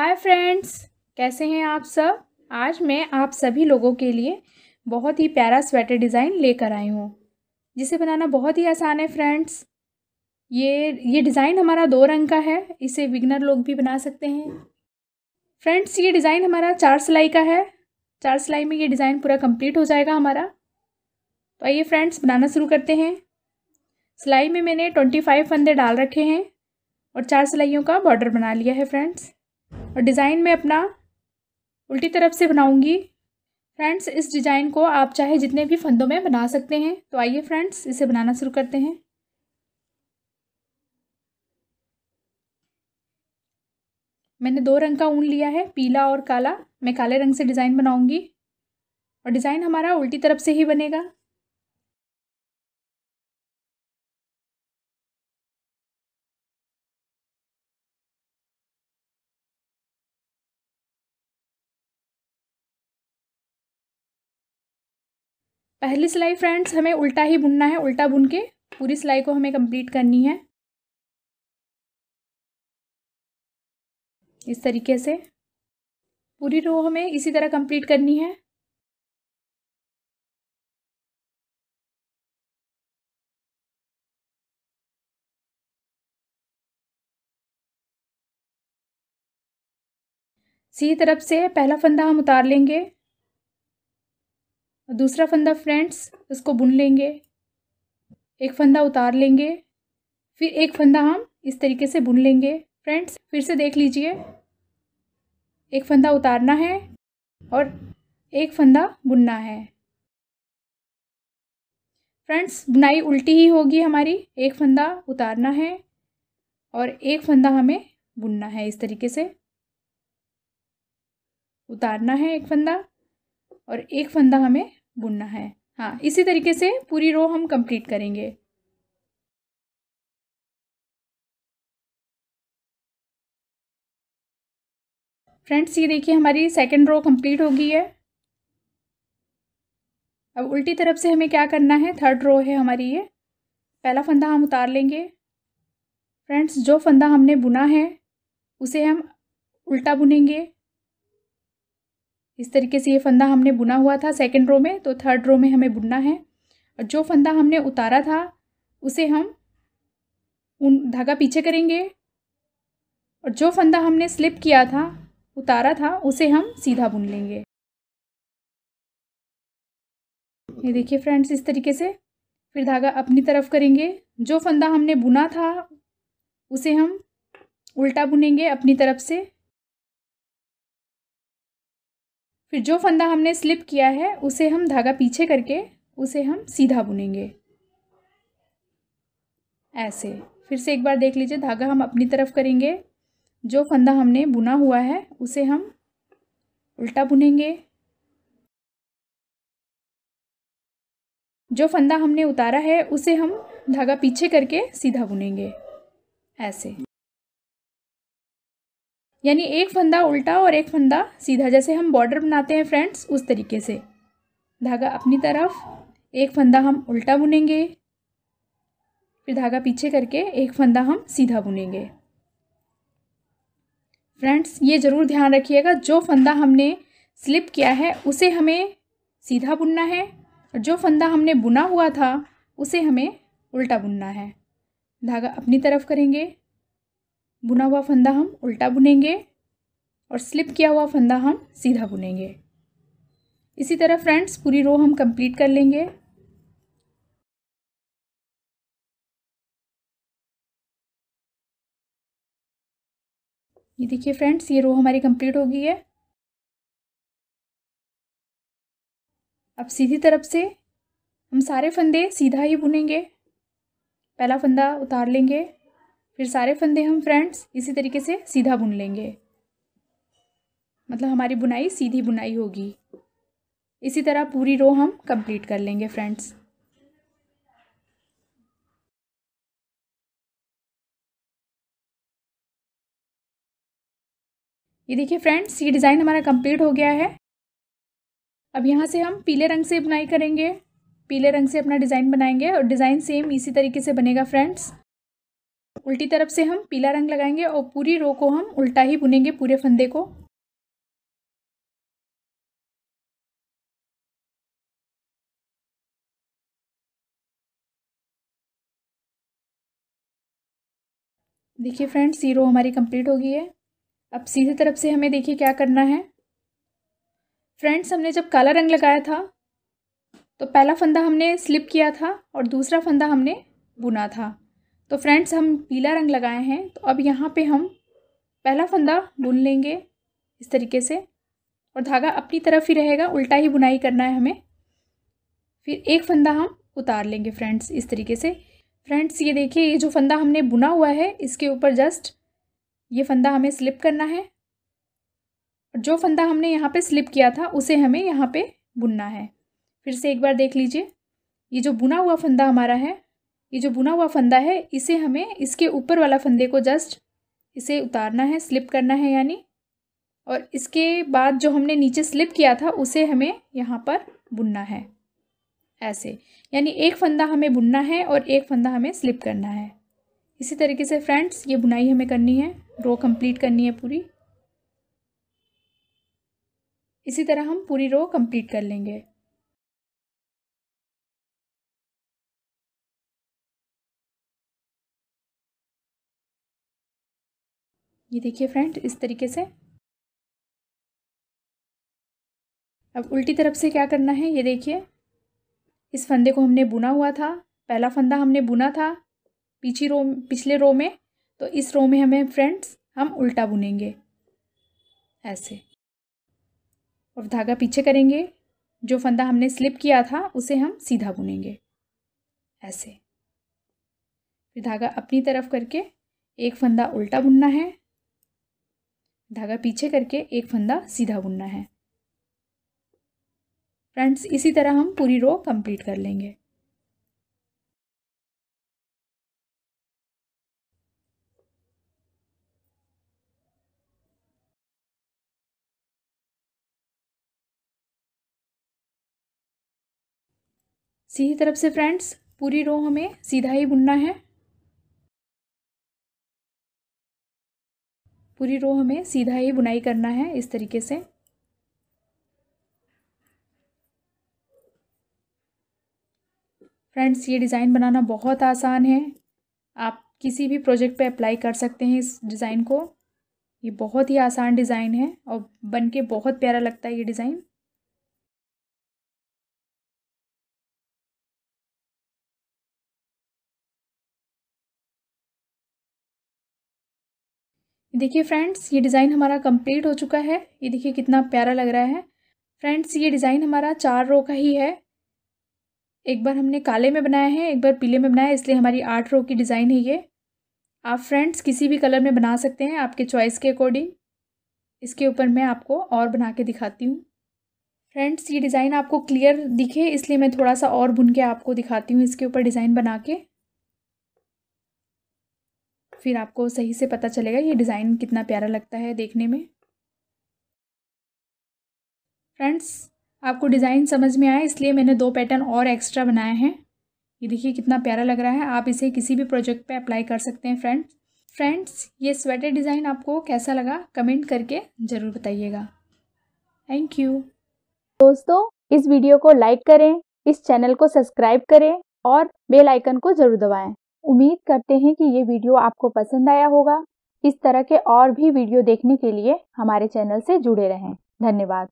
Hi friends, कैसे हैं आप सब? आज मैं आप सभी लोगों के लिए बहुत ही प्यारा स्वेटर डिज़ाइन लेकर आई हूँ। जिसे बनाना बहुत ही आसान है फ्रेंड्स। ये ये डिज़ाइन हमारा दो रंग का है, इसे बिगनर लोग भी बना सकते हैं। फ्रेंड्स, ये डिज़ाइन हमारा चार सिलाई का है। चार सिलाई में ये डिज़ाइन पूरा कंप्लीट हो जाएगा हमारा। तो आइए फ्रेंड्स, बनाना शुरू करते हैं। सिलाई में मैंने ट्वेंटी फाइव फंदे डाल रखे हैं और चार सिलाइयों का बॉर्डर बना लिया है फ्रेंड्स। और डिज़ाइन में अपना उल्टी तरफ़ से बनाऊँगी। फ्रेंड्स, इस डिज़ाइन को आप चाहे जितने भी फंदों में बना सकते हैं तो आइए फ्रेंड्स, इसे बनाना शुरू करते हैं। मैंने दो रंग का ऊन लिया है, पीला और काला। मैं काले रंग से डिज़ाइन बनाऊँगी और डिज़ाइन हमारा उल्टी तरफ़ से ही बनेगा। पहली सिलाई फ्रेंड्स, हमें उल्टा ही बुनना है, उल्टा बुन के पूरी सिलाई को हमें कंप्लीट करनी है। इस तरीके से पूरी रो हमें इसी तरह कंप्लीट करनी है। सी तरफ़ से पहला फंदा हम उतार लेंगे। और दूसरा फंदा फ्रेंड्स उसको बुन लेंगे। एक फंदा उतार लेंगे। फिर एक फंदा हम इस तरीके से बुन लेंगे। फ्रेंड्स फिर से देख लीजिए। एक फंदा उतारना है और एक फंदा बुनना है। फ्रेंड्स बुनाई उल्टी ही होगी हमारी। एक फंदा उतारना है और एक फंदा हमें बुनना है इस तरीके से। उतारना है एक फंदा और एक फंदा हमें बुनना है। हाँ इसी तरीके से पूरी रो हम कंप्लीट करेंगे। फ्रेंड्स ये देखिए हमारी सेकंड रो कंप्लीट हो गई है। अब उल्टी तरफ़ से हमें क्या करना है? थर्ड रो है हमारी ये। पहला फंदा हम उतार लेंगे। फ्रेंड्स जो फंदा हमने बुना है, उसे हम उल्टा बुनेंगे। इस तरीके से ये फंदा हमने बुना हुआ था सेकेंड रो में तो थर्ड रो में हमें बुनना है। और जो फंदा हमने उतारा था, उसे हम उन धागा पीछे करेंगे। और जो फंदा हमने स्लिप किया था, उतारा था, उसे हम सीधा बुन लेंगे। ये देखिए फ्रेंड्स इस तरीके से फिर धागा अपनी तरफ़ करेंगे। जो फंदा हमने बुना था, उसे हम उल्टा बुनेंगे अपनी तरफ़ से। फिर जो फंदा हमने स्लिप किया है, उसे हम धागा पीछे करके, उसे हम सीधा बुनेंगे। ऐसे। फिर से एक बार देख लीजिए, धागा हम अपनी तरफ़ करेंगे। जो फंदा हमने बुना हुआ है, उसे हम उल्टा बुनेंगे। जो फंदा हमने उतारा है, उसे हम धागा पीछे करके सीधा बुनेंगे। ऐसे। यानी एक फंदा उल्टा और एक फंदा सीधा, जैसे हम बॉर्डर बनाते हैं फ्रेंड्स उस तरीके से। धागा अपनी तरफ़, एक फंदा हम उल्टा बुनेंगे, फिर धागा पीछे करके एक फंदा हम सीधा बुनेंगे। फ्रेंड्स ये ज़रूर ध्यान रखिएगा, जो फंदा हमने स्लिप किया है, उसे हमें सीधा बुनना है, और जो फंदा हमने बुना हुआ था, उसे हमें उल्टा बुनना है। धागा अपनी तरफ़ करेंगे बुना हुआ फंदा हम, उल्टा बुनेंगे और स्लिप किया हुआ फंदा हम, सीधा बुनेंगे। इसी तरह फ्रेंड्स पूरी रो हम कंप्लीट कर लेंगे। ये देखिए फ्रेंड्स ये रो हमारी कंप्लीट हो गई है। अब सीधी तरफ़ से हम सारे फंदे सीधा ही बुनेंगे। पहला फंदा उतार लेंगे। फिर सारे फंदे हम फ्रेंड्स इसी तरीके से सीधा बुन लेंगे। मतलब हमारी बुनाई सीधी बुनाई होगी। इसी तरह पूरी रो हम कंप्लीट कर लेंगे फ्रेंड्स ये देखिए फ्रेंड्स ये डिज़ाइन हमारा कंप्लीट हो गया है। अब यहाँ से हम पीले रंग से बुनाई करेंगे। पीले रंग से अपना डिज़ाइन बनाएँगे और डिज़ाइन सेम इसी तरीके से बनेगा फ्रेंड्स उल्टी तरफ़ से हम पीला रंग लगाएँगे और पूरी रो को हम उल्टा ही बुनेंगे पूरे फंदे को। देखिए फ्रेंड्स, ये रो हमारी कंप्लीट हो गई है। अब सीधे तरफ़ से हमें देखिए क्या करना है। फ्रेंड्स, हमने जब काला रंग लगाया था तो पहला फंदा हमने स्लिप किया था और दूसरा फंदा हमने बुना था। तो फ्रेंड्स हम पीला रंग लगाए हैं तो अब यहाँ पे हम पहला फंदा बुन लेंगे इस तरीके से। और धागा अपनी तरफ़ ही रहेगा, उल्टा ही बुनाई करना है हमें। फिर एक फंदा हम उतार लेंगे फ्रेंड्स इस तरीके से। फ्रेंड्स ये देखिए, ये जो फंदा हमने बुना हुआ है, इसके ऊपर जस्ट ये फंदा हमें स्लिप करना है। और जो फंदा हमने यहाँ पे स्लिप किया था, उसे हमें यहाँ पे बुनना है। फिर से एक बार देख लीजिए, ये जो बुना हुआ फंदा हमारा है ये जो बुना हुआ फंदा है, इसे हमें इसके ऊपर वाला फंदे को जस्ट इसे उतारना है स्लिप करना है यानी। और इसके बाद जो हमने नीचे स्लिप किया था, उसे हमें यहाँ पर बुनना है। ऐसे। यानी एक फंदा हमें बुनना है और एक फंदा हमें स्लिप करना है। इसी तरीके से फ्रेंड्स ये बुनाई हमें करनी है। रो कंप्लीट करनी है पूरी। इसी तरह हम पूरी रो कंप्लीट कर लेंगे। ये देखिए फ्रेंड इस तरीके से। अब उल्टी तरफ़ से क्या करना है, ये देखिए। इस फंदे को हमने बुना हुआ था, पहला फंदा हमने बुना था पीछे रो, पिछले रो में तो इस रो में हमें फ्रेंड्स हम उल्टा बुनेंगे, ऐसे। और धागा पीछे करेंगे, जो फंदा हमने स्लिप किया था, उसे हम सीधा बुनेंगे, ऐसे। फिर धागा अपनी तरफ़ करके एक फंदा उल्टा बुनना है धागा पीछे करके एक फंदा सीधा बुनना है। फ्रेंड्स, इसी तरह हम पूरी रो कंप्लीट कर लेंगे। सीधी तरफ़ से फ्रेंड्स, पूरी रो हमें सीधा ही बुनना है। पूरी रो हमें सीधा ही बुनाई करना है इस तरीके से। फ्रेंड्स, ये डिज़ाइन बनाना बहुत आसान है। आप किसी भी प्रोजेक्ट पे अप्लाई कर सकते हैं इस डिज़ाइन को। ये बहुत ही आसान डिज़ाइन है और बन के बहुत प्यारा लगता है ये डिज़ाइन। देखिए फ्रेंड्स ये डिज़ाइन हमारा कंप्लीट हो चुका है। ये देखिए कितना प्यारा लग रहा है। फ्रेंड्स ये डिज़ाइन हमारा चार रो का ही है। एक बार हमने काले में बनाया है, एक बार पीले में बनाया है, इसलिए हमारी आठ रो की डिज़ाइन है ये। आप फ्रेंड्स किसी भी कलर में बना सकते हैं आपके चॉइस के अकॉर्डिंग इसके ऊपर मैं आपको और बना के दिखाती हूँ। फ्रेंड्स ये डिज़ाइन आपको क्लियर दिखे, इसलिए मैं थोड़ा सा और बुन के आपको दिखाती हूँ इसके ऊपर डिज़ाइन बना के। फिर आपको सही से पता चलेगा ये डिज़ाइन कितना प्यारा लगता है देखने में। फ्रेंड्स, आपको डिज़ाइन समझ में आया, इसलिए मैंने दो पैटर्न और एक्स्ट्रा बनाए हैं। ये देखिए कितना प्यारा लग रहा है, आप इसे किसी भी प्रोजेक्ट पे अप्लाई कर सकते हैं फ्रेंड्स। फ्रेंड्स, ये स्वेटर डिज़ाइन आपको कैसा लगा, कमेंट करके ज़रूर बताइएगा। Thank you. दोस्तों, इस वीडियो को लाइक करें, इस चैनल को सब्सक्राइब करें और बेल आइकन को ज़रूर दबाएँ। उम्मीद करते हैं कि ये वीडियो आपको पसंद आया होगा। इस तरह के और भी वीडियो देखने के लिए हमारे चैनल से जुड़े रहें। धन्यवाद।